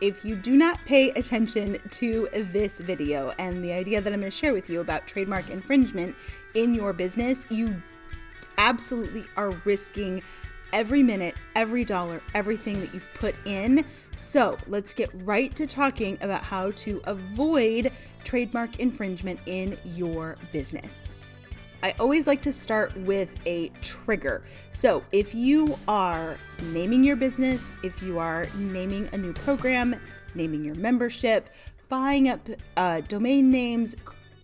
if you do not pay attention to this video and the idea that I'm going to share with you about trademark infringement in your business, you absolutely are risking every minute, every dollar, everything that you've put in. So let's get right to talking about how to avoid trademark infringement in your business. I always like to start with a trigger. So, if you are naming your business, if you are naming a new program, naming your membership, buying up uh, domain names,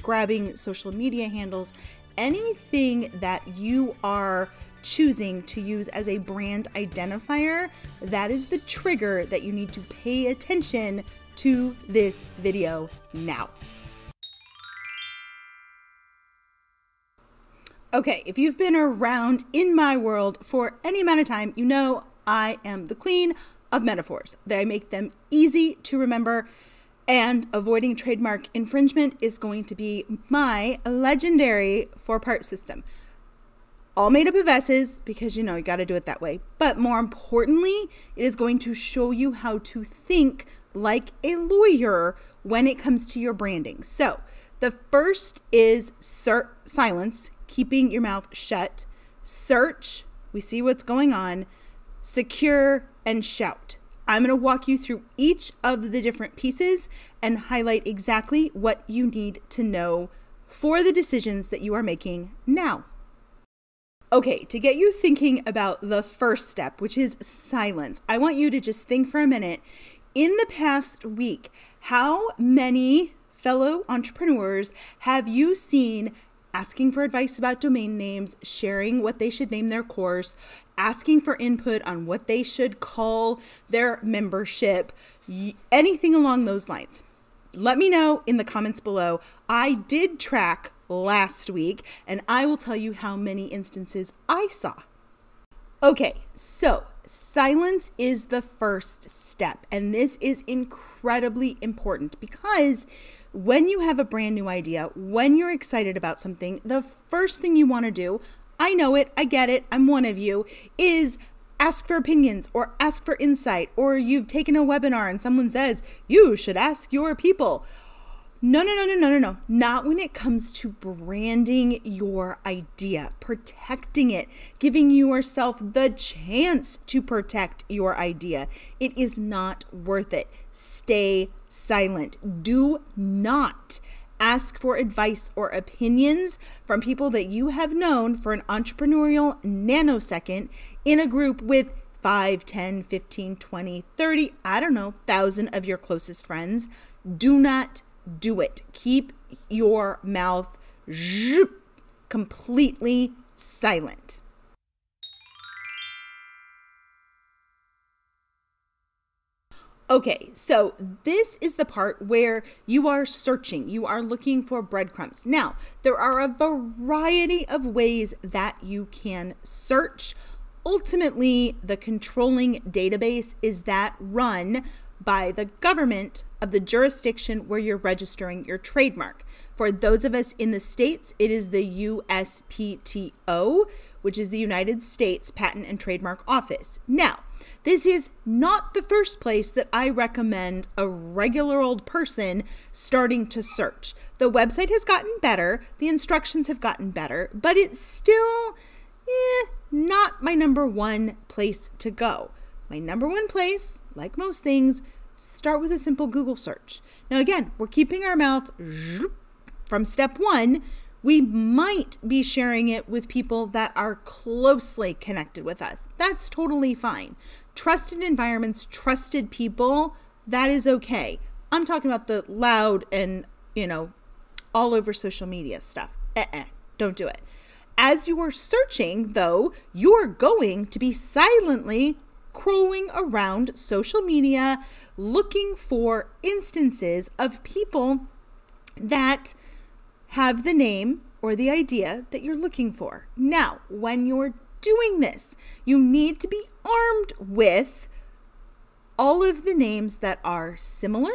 grabbing social media handles, anything that you are choosing to use as a brand identifier, that is the trigger that you need to pay attention to this video now. Okay, if you've been around in my world for any amount of time, you know I am the queen of metaphors. I make them easy to remember, and avoiding trademark infringement is going to be my legendary four part system. All made up of S's because you know you got to do it that way. But more importantly, it is going to show you how to think like a lawyer when it comes to your branding. So, the first is silence keeping your mouth shut, search, we see what's going on, secure, and shout. I'm going to walk you through each of the different pieces and highlight exactly what you need to know for the decisions that you are making now. Okay, to get you thinking about the first step, which is silence, I want you to just think for a minute. In the past week, how many fellow entrepreneurs have you seen asking for advice about domain names, sharing what they should name their course, asking for input on what they should call their membership, anything along those lines. Let me know in the comments below. I did track last week and I will tell you how many instances I saw. Okay, so silence is the first step, and this is incredibly important because when you have a brand new idea, when you're excited about something, the first thing you want to do, I know it, I get it, I'm one of you, is ask for opinions or ask for insight, or you've taken a webinar and someone says, you should ask your people. No, no, no, no, no, no, no. Not when it comes to branding your idea, protecting it, giving yourself the chance to protect your idea. It is not worth it. Stay silent. Do not ask for advice or opinions from people that you have known for an entrepreneurial nanosecond in a group with 5, 10, 15, 20, 30, I don't know, thousand of your closest friends. Do not do it. Keep your mouth completely silent. Okay, so this is the part where you are searching, you are looking for breadcrumbs. Now, there are a variety of ways that you can search. Ultimately, the controlling database is that run by the government of the jurisdiction where you're registering your trademark. For those of us in the States, it is the USPTO, which is the United States Patent and Trademark Office. Now, this is not the first place that I recommend a regular old person starting to search. The website has gotten better, the instructions have gotten better, but it's still eh, not my number one place to go. My number one place, like most things, start with a simple Google search. Now, again, we're keeping our mouth from step one. We might be sharing it with people that are closely connected with us. That's totally fine. Trusted environments, trusted people, that is okay. I'm talking about the loud and, you know, all over social media stuff. Uh-uh, don't do it. As you are searching, though, you are going to be silently crawling around social media looking for instances of people that have the name or the idea that you're looking for. Now, when you're doing this, you need to be armed with all of the names that are similar,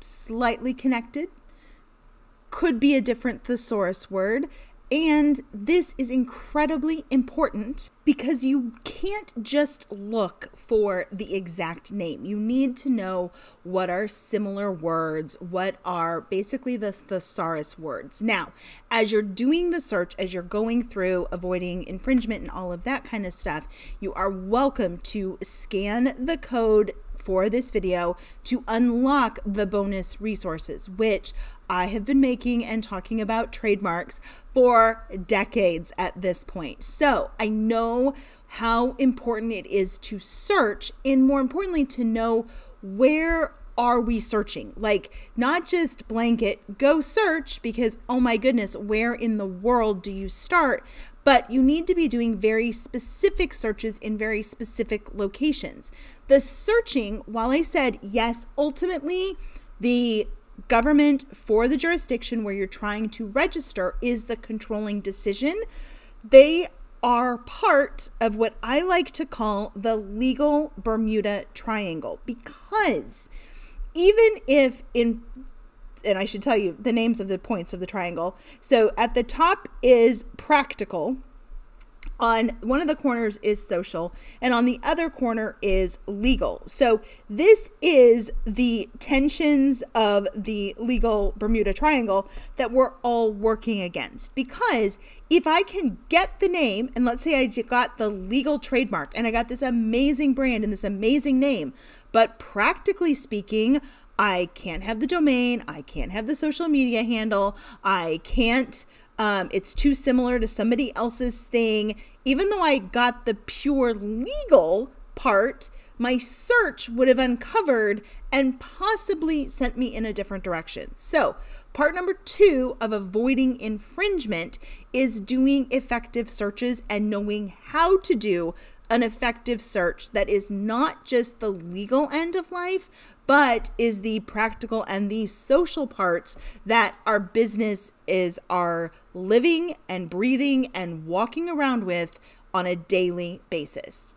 slightly connected, could be a different thesaurus word, And this is incredibly important because you can't just look for the exact name. You need to know what are similar words, what are basically the thesaurus words. Now, as you're doing the search, as you're going through avoiding infringement and all of that kind of stuff, you are welcome to scan the code for this video to unlock the bonus resources, which I have been making and talking about trademarks for decades at this point. So I know how important it is to search and more importantly to know where are we searching? Like, not just blanket, go search because, oh my goodness, where in the world do you start? But you need to be doing very specific searches in very specific locations. The searching, while I said yes, ultimately, the government for the jurisdiction where you're trying to register is the controlling decision. They are part of what I like to call the legal Bermuda Triangle because even if in and I should tell you the names of the points of the triangle. So at the top is practical, on one of the corners is social and on the other corner is legal. So this is the tensions of the legal Bermuda Triangle that we're all working against because if I can get the name and let's say I got the legal trademark and I got this amazing brand and this amazing name, but practically speaking, I can't have the domain, I can't have the social media handle, I can't um, it's too similar to somebody else's thing. Even though I got the pure legal part, my search would have uncovered and possibly sent me in a different direction. So, part number two of avoiding infringement is doing effective searches and knowing how to do an effective search that is not just the legal end of life, but is the practical and the social parts that our business is our living and breathing and walking around with on a daily basis.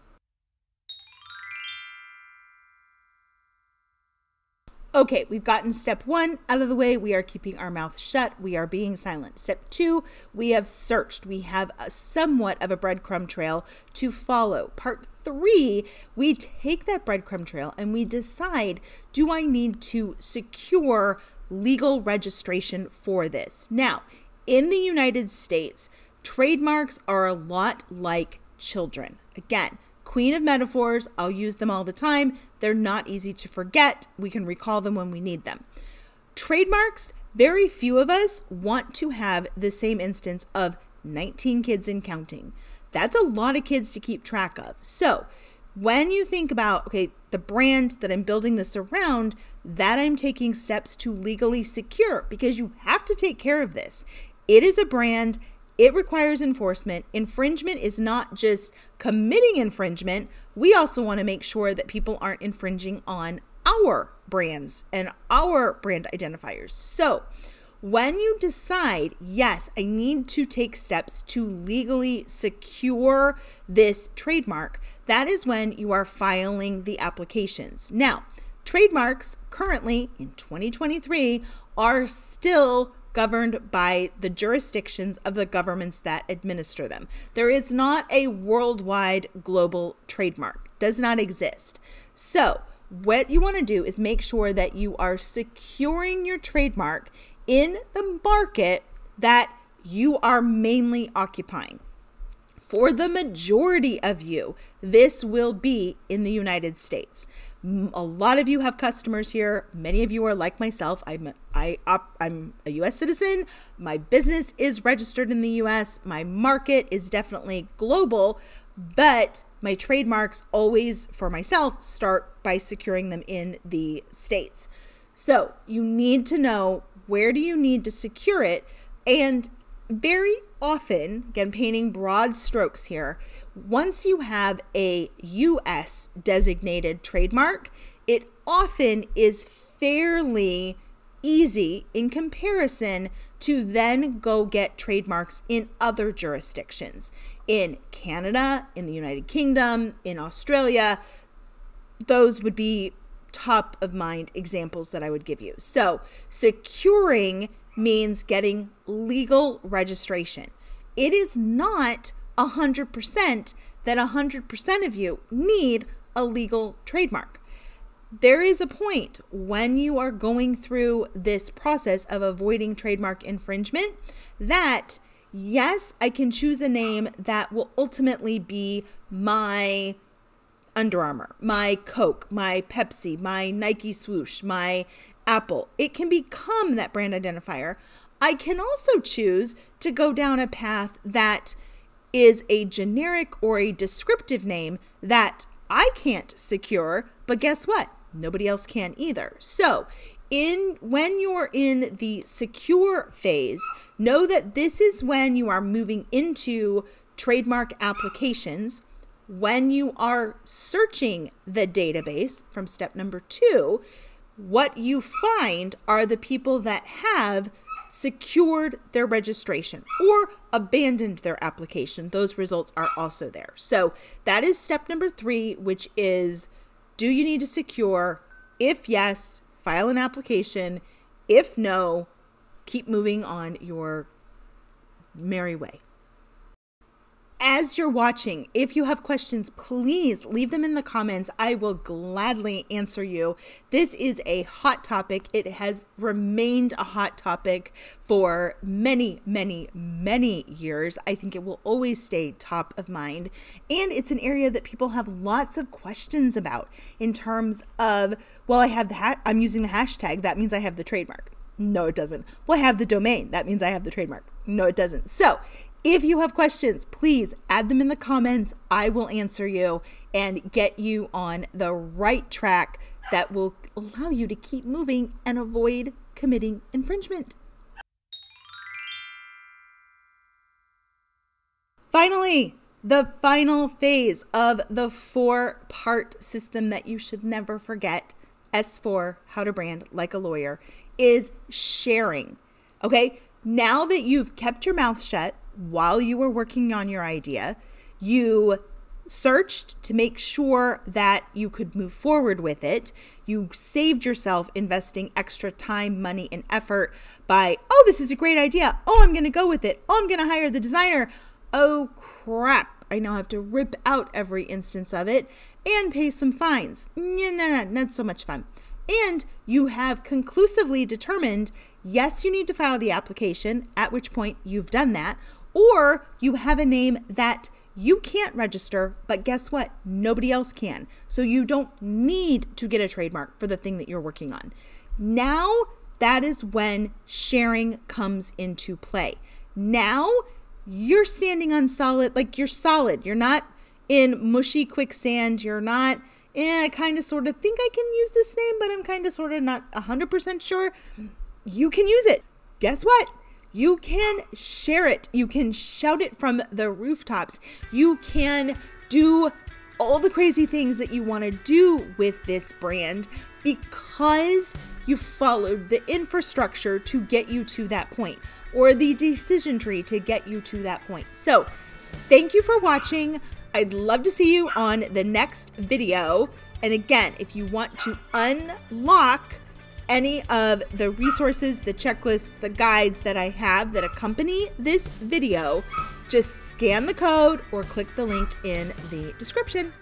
Okay, we've gotten step one out of the way. We are keeping our mouth shut. We are being silent. Step two, we have searched. We have a somewhat of a breadcrumb trail to follow. Part three, we take that breadcrumb trail and we decide do I need to secure legal registration for this? Now, in the United States, trademarks are a lot like children. Again, queen of metaphors, I'll use them all the time. They're not easy to forget. We can recall them when we need them. Trademarks, very few of us want to have the same instance of 19 kids and counting. That's a lot of kids to keep track of. So, when you think about, okay, the brand that I'm building this around, that I'm taking steps to legally secure because you have to take care of this. It is a brand, it requires enforcement. Infringement is not just committing infringement, we also want to make sure that people aren't infringing on our brands and our brand identifiers. So, when you decide, yes, I need to take steps to legally secure this trademark, that is when you are filing the applications. Now, trademarks currently in 2023 are still governed by the jurisdictions of the governments that administer them. There is not a worldwide global trademark, does not exist. So, what you want to do is make sure that you are securing your trademark in the market that you are mainly occupying. For the majority of you, this will be in the United States a lot of you have customers here. Many of you are like myself. I'm I op, I'm a US citizen. My business is registered in the US. My market is definitely global, but my trademarks always for myself start by securing them in the states. So, you need to know where do you need to secure it and very often, again, painting broad strokes here, once you have a US designated trademark, it often is fairly easy in comparison to then go get trademarks in other jurisdictions. In Canada, in the United Kingdom, in Australia, those would be top of mind examples that I would give you. So, securing means getting legal registration. it is not 100% that 100% of you need a legal trademark. There is a point when you are going through this process of avoiding trademark infringement that, yes, I can choose a name that will ultimately be my Under Armour, my Coke, my Pepsi, my Nike swoosh, my Apple. It can become that brand identifier. I can also choose to go down a path that is a generic or a descriptive name that I can't secure, but guess what? Nobody else can either. So, in when you're in the secure phase, know that this is when you are moving into trademark applications. When you are searching the database from step number 2, what you find are the people that have secured their registration or abandoned their application. Those results are also there. So that is step number three, which is do you need to secure? If yes, file an application. If no, keep moving on your merry way as you're watching, if you have questions, please leave them in the comments. I will gladly answer you. This is a hot topic. It has remained a hot topic for many, many, many years. I think it will always stay top of mind. And it's an area that people have lots of questions about in terms of, well, I have the hat, I'm using the hashtag. That means I have the trademark. No, it doesn't. Well, I have the domain. That means I have the trademark. No, it doesn't. So if you have questions, please add them in the comments. I will answer you and get you on the right track that will allow you to keep moving and avoid committing infringement. Finally, the final phase of the four part system that you should never forget S4, how to brand like a lawyer, is sharing. Okay, now that you've kept your mouth shut, while you were working on your idea, you searched to make sure that you could move forward with it. You saved yourself investing extra time, money, and effort by, oh, this is a great idea. Oh, I'm going to go with it. Oh, I'm going to hire the designer. Oh, crap. I now have to rip out every instance of it and pay some fines. No, no, no, not so much fun. And you have conclusively determined yes, you need to file the application, at which point you've done that, or you have a name that you can't register, but guess what? Nobody else can. So you don't need to get a trademark for the thing that you're working on. Now, that is when sharing comes into play. Now, you're standing on solid, like you're solid. You're not in mushy quicksand. You're not, eh, I kind of sort of think I can use this name, but I'm kind of sort of not 100% sure. You can use it. Guess what? You can share it. You can shout it from the rooftops. You can do all the crazy things that you want to do with this brand because you followed the infrastructure to get you to that point or the decision tree to get you to that point. So, thank you for watching. I'd love to see you on the next video. And again, if you want to unlock any of the resources, the checklists, the guides that I have that accompany this video, just scan the code or click the link in the description.